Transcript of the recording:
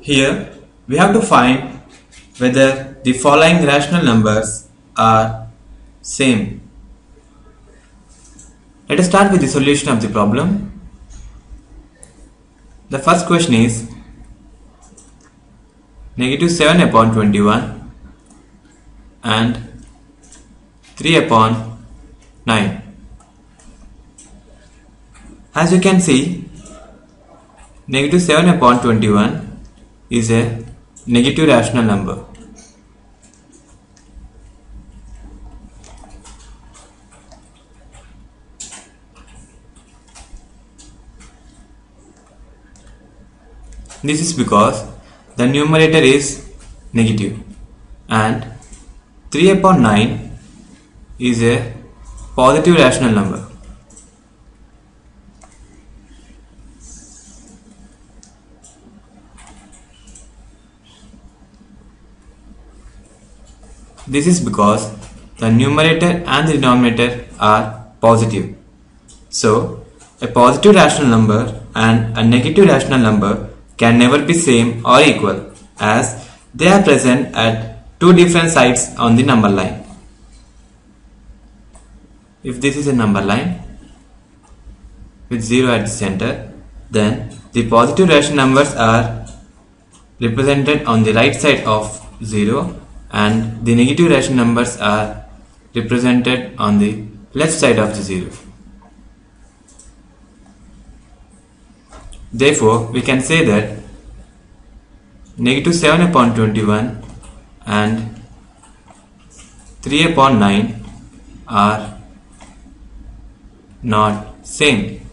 Here we have to find whether the following rational numbers are same. Let us start with the solution of the problem. The first question is negative 7 upon 21 and 3 upon 9. As you can see, negative 7 upon 21 is a negative rational number. This is because the numerator is negative and 3 upon 9 is a positive rational number. This is because the numerator and the denominator are positive. So, a positive rational number and a negative rational number can never be same or equal as they are present at two different sides on the number line. If this is a number line with 0 at the center, then the positive rational numbers are represented on the right side of 0 and the negative rational numbers are represented on the left side of the 0. Therefore, we can say that negative 7 upon 21 and 3 upon 9 are not same.